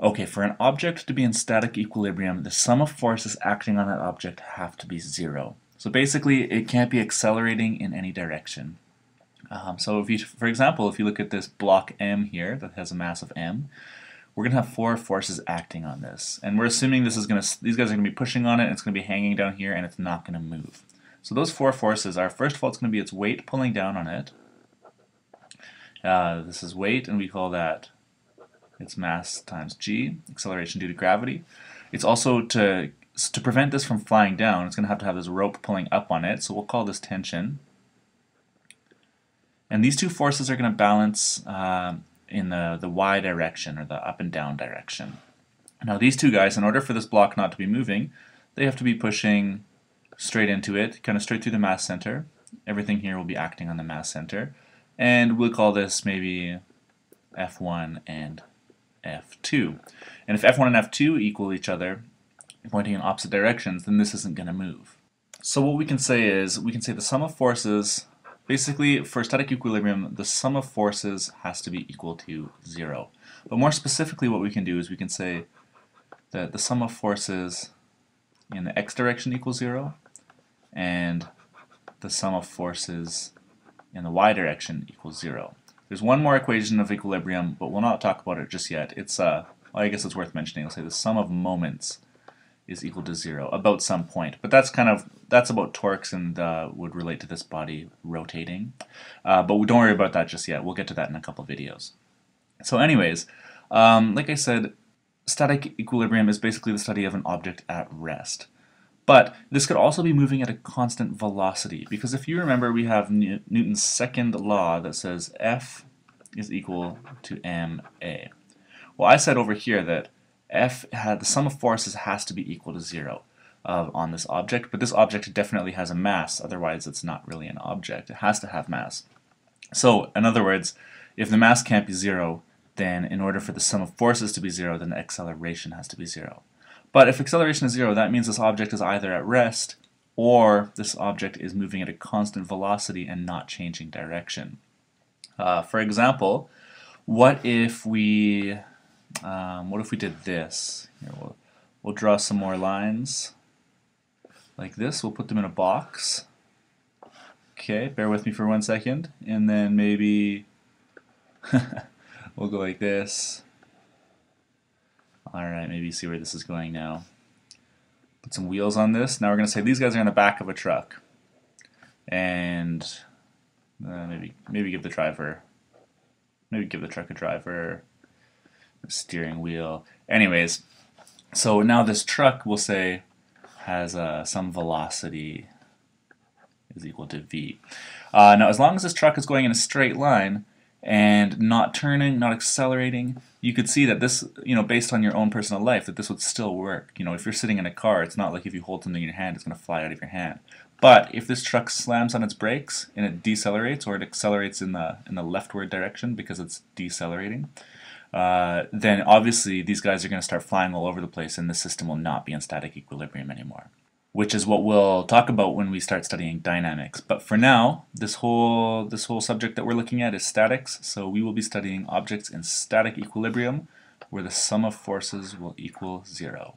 Okay, for an object to be in static equilibrium, the sum of forces acting on that object have to be zero. So basically, it can't be accelerating in any direction. Um, so if you, for example, if you look at this block M here that has a mass of M, we're going to have four forces acting on this. And we're assuming this is going to, these guys are going to be pushing on it, it's going to be hanging down here, and it's not going to move. So those four forces are, first of all, it's going to be its weight pulling down on it. Uh, this is weight, and we call that its mass times g, acceleration due to gravity. It's also to to prevent this from flying down, it's going to have to have this rope pulling up on it, so we'll call this tension. And these two forces are going to balance uh, in the, the y direction, or the up and down direction. Now these two guys, in order for this block not to be moving, they have to be pushing straight into it, kind of straight through the mass center. Everything here will be acting on the mass center. And we'll call this maybe F1 and F2. And if F1 and F2 equal each other, pointing in opposite directions, then this isn't going to move. So what we can say is, we can say the sum of forces, basically for static equilibrium, the sum of forces has to be equal to zero. But more specifically what we can do is we can say that the sum of forces in the x direction equals zero, and the sum of forces in the y direction equals zero. There's one more equation of equilibrium, but we'll not talk about it just yet. It's, uh, well, I guess it's worth mentioning. I'll say the sum of moments is equal to zero, about some point. But that's kind of, that's about torques and uh, would relate to this body rotating. Uh, but we don't worry about that just yet. We'll get to that in a couple videos. So anyways, um, like I said, static equilibrium is basically the study of an object at rest. But this could also be moving at a constant velocity because if you remember we have Newton's second law that says F is equal to ma. Well I said over here that F had the sum of forces has to be equal to zero uh, on this object but this object definitely has a mass otherwise it's not really an object it has to have mass. So in other words if the mass can't be zero then in order for the sum of forces to be zero then the acceleration has to be zero. But if acceleration is zero, that means this object is either at rest or this object is moving at a constant velocity and not changing direction. Uh, for example, what if we um, what if we did this? Here, we'll, we'll draw some more lines like this. We'll put them in a box. Okay, bear with me for one second. And then maybe we'll go like this. Alright, maybe see where this is going now. Put some wheels on this. Now we're going to say these guys are in the back of a truck. And uh, maybe maybe give the driver, maybe give the truck a driver, a steering wheel. Anyways, so now this truck, we'll say, has uh, some velocity is equal to v. Uh, now as long as this truck is going in a straight line, and not turning, not accelerating, you could see that this, you know, based on your own personal life, that this would still work. You know, if you're sitting in a car, it's not like if you hold something in your hand, it's going to fly out of your hand. But if this truck slams on its brakes and it decelerates, or it accelerates in the in the leftward direction because it's decelerating, uh, then obviously these guys are going to start flying all over the place, and the system will not be in static equilibrium anymore which is what we'll talk about when we start studying dynamics. But for now, this whole, this whole subject that we're looking at is statics, so we will be studying objects in static equilibrium, where the sum of forces will equal zero.